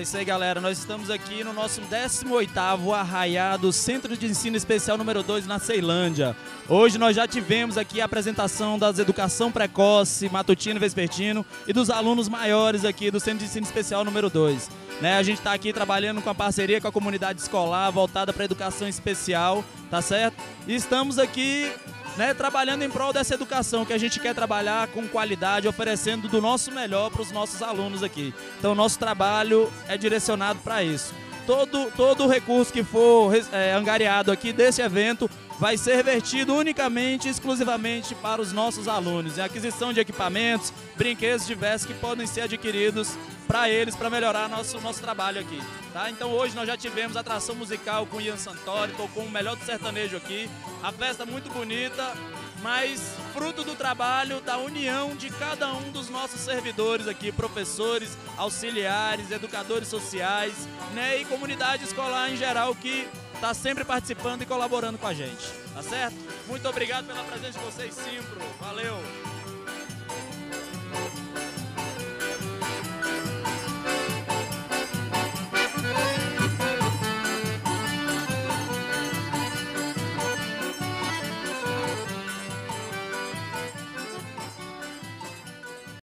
isso aí, galera. Nós estamos aqui no nosso 18º Arraiado Centro de Ensino Especial número 2 na Ceilândia. Hoje nós já tivemos aqui a apresentação das educação precoce, matutino e vespertino e dos alunos maiores aqui do Centro de Ensino Especial número 2. Né, a gente está aqui trabalhando com a parceria com a comunidade escolar voltada para a educação especial, tá certo? E estamos aqui né, trabalhando em prol dessa educação que a gente quer trabalhar com qualidade, oferecendo do nosso melhor para os nossos alunos aqui. Então, nosso trabalho é direcionado para isso. Todo, todo o recurso que for é, angariado aqui desse evento vai ser revertido unicamente, exclusivamente para os nossos alunos, em aquisição de equipamentos, brinquedos diversos que podem ser adquiridos para eles, para melhorar nosso, nosso trabalho aqui. Tá? Então hoje nós já tivemos atração musical com Ian Santori, tocou o melhor do sertanejo aqui, a festa muito bonita, mas fruto do trabalho, da união de cada um dos nossos servidores aqui, professores, auxiliares, educadores sociais né, e comunidade escolar em geral que está sempre participando e colaborando com a gente, tá certo? Muito obrigado pela presença de vocês, Simpro. Valeu!